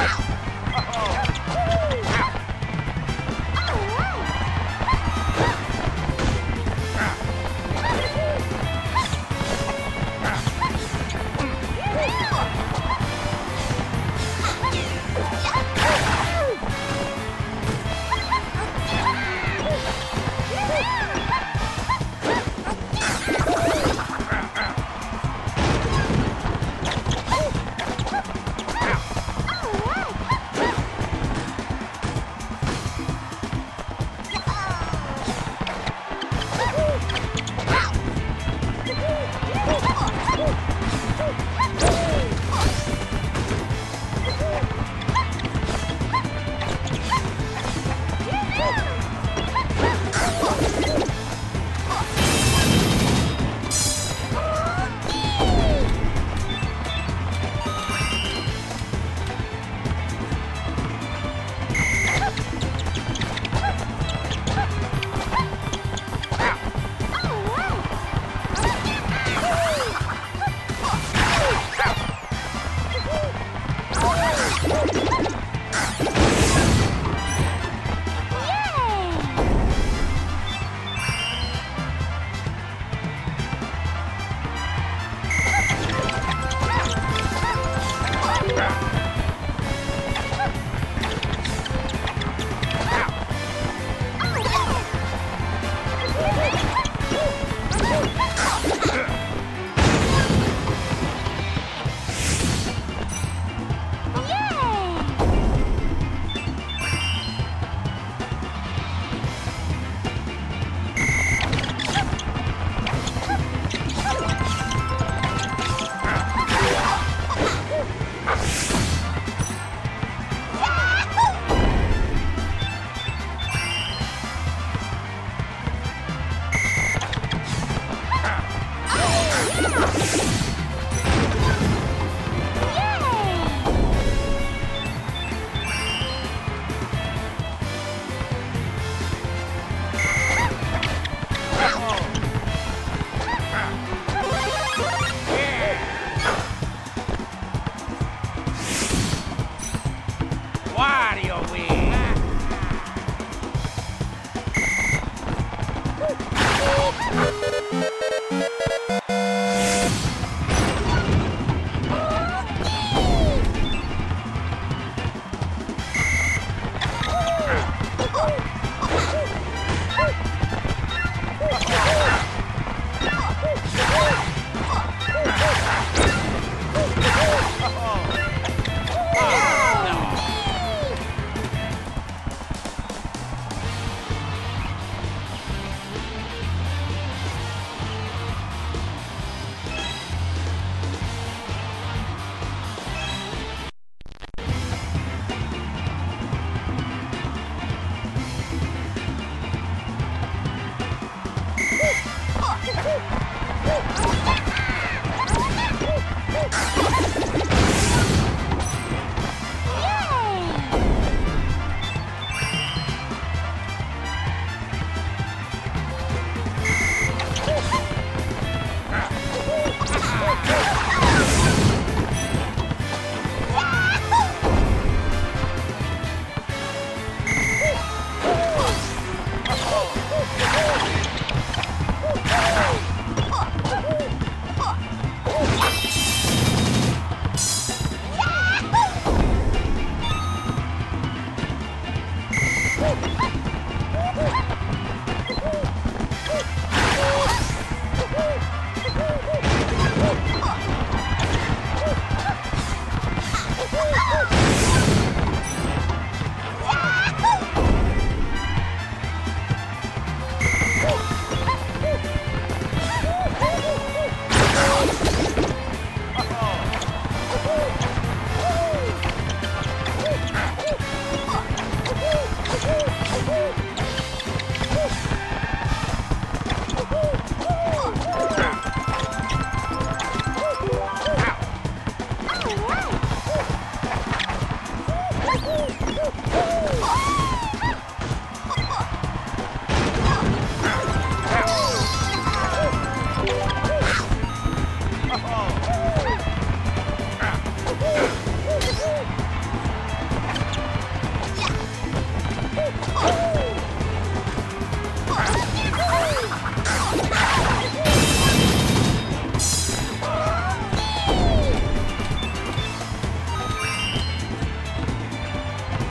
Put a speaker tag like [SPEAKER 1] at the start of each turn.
[SPEAKER 1] Woo!